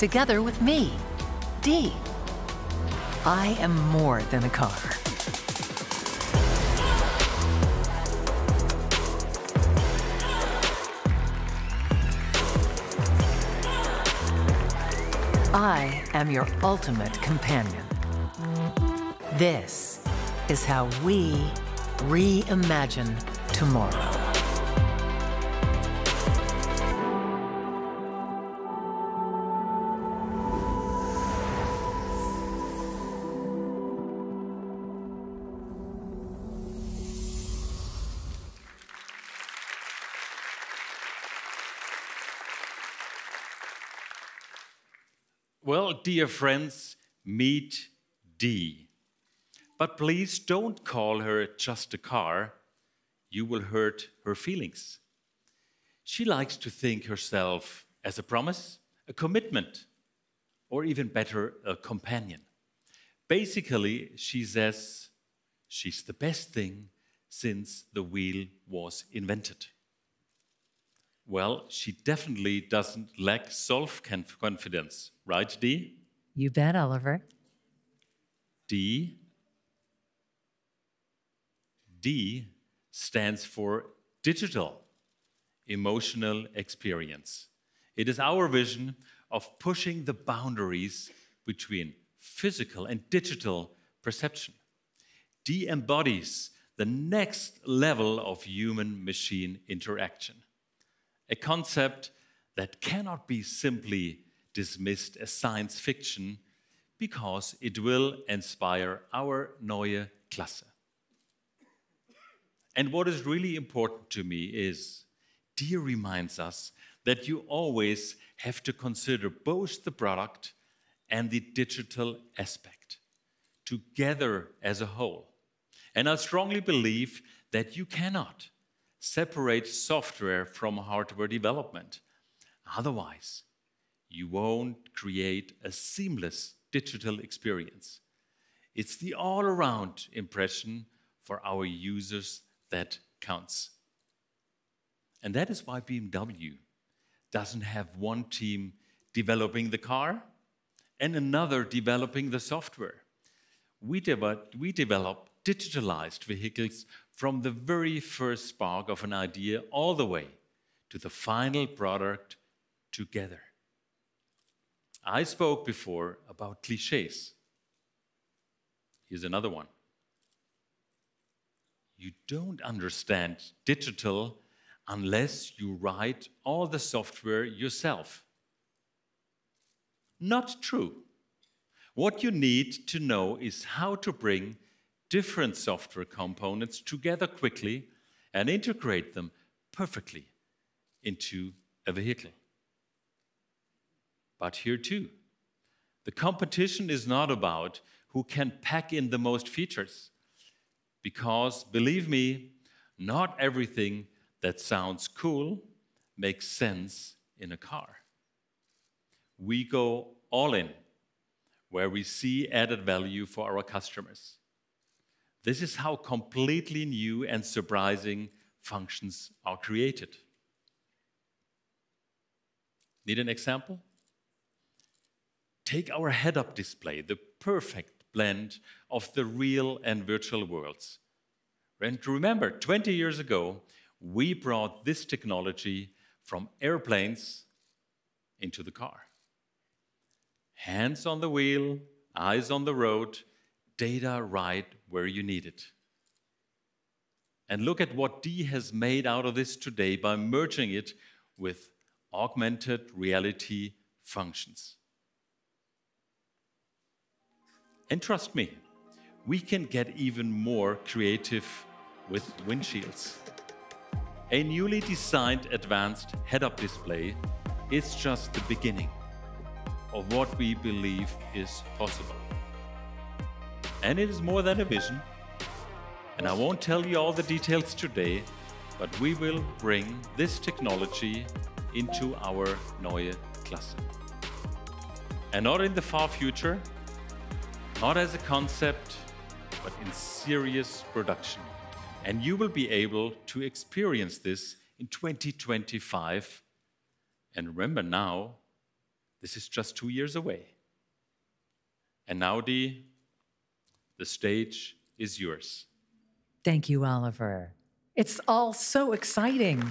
together with me, Dee. I am more than a car. I am your ultimate companion. This is how we reimagine tomorrow. Well, dear friends, meet Dee. But please don't call her just a car. You will hurt her feelings. She likes to think herself as a promise, a commitment, or even better, a companion. Basically, she says she's the best thing since the wheel was invented. Well, she definitely doesn't lack self confidence, right, Dee? You bet, Oliver. Dee. Dee stands for digital emotional experience. It is our vision of pushing the boundaries between physical and digital perception. Dee embodies the next level of human machine interaction a concept that cannot be simply dismissed as science fiction because it will inspire our neue Klasse. And what is really important to me is Dee reminds us that you always have to consider both the product and the digital aspect together as a whole. And I strongly believe that you cannot separate software from hardware development. Otherwise, you won't create a seamless digital experience. It's the all around impression for our users that counts. And that is why BMW doesn't have one team developing the car and another developing the software. We, de we develop digitalized vehicles from the very first spark of an idea all the way to the final product together. I spoke before about cliches. Here's another one. You don't understand digital unless you write all the software yourself. Not true. What you need to know is how to bring different software components together quickly and integrate them perfectly into a vehicle. But here too, the competition is not about who can pack in the most features. Because believe me, not everything that sounds cool makes sense in a car. We go all in where we see added value for our customers. This is how completely new and surprising functions are created. Need an example? Take our head up display, the perfect blend of the real and virtual worlds. And remember, 20 years ago, we brought this technology from airplanes into the car. Hands on the wheel, eyes on the road, data right where you need it. And look at what Dee has made out of this today by merging it with augmented reality functions. And trust me, we can get even more creative with windshields. A newly designed advanced head up display is just the beginning of what we believe is possible. And it is more than a vision. And I won't tell you all the details today, but we will bring this technology into our Neue Klasse. And not in the far future, not as a concept, but in serious production. And you will be able to experience this in 2025. And remember now, This is just two years away. And now, Dee, the stage is yours. Thank you, Oliver. It's all so exciting.